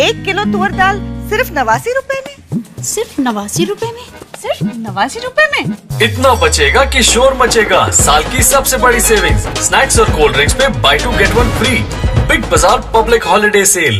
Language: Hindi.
एक किलो तुअर दाल सिर्फ़ नवासी रुपए में। सिर्फ़ नवासी रुपए में? सिर्फ़ नवासी रुपए में? इतना बचेगा कि शोर मचेगा। साल की सबसे बड़ी सेविंग्स स्नैक्स और कोल्ड ड्रिंक्स पे buy two get one free Big Bazaar public holiday sale